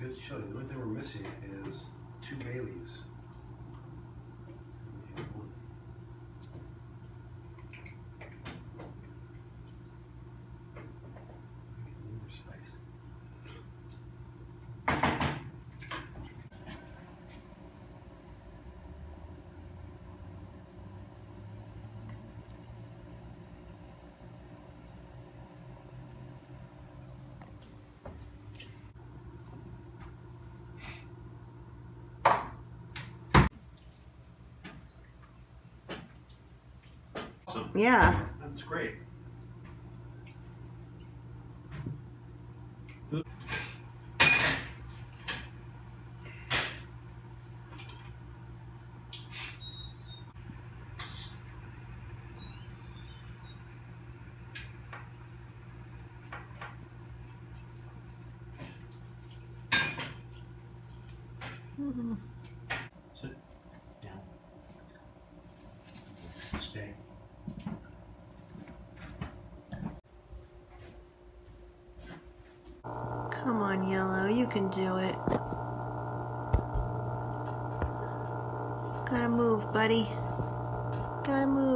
good show. The only thing we're missing Yeah. That's great. Hmm. Sit down. Stay. On, Yellow. You can do it. Gotta move, buddy. Gotta move.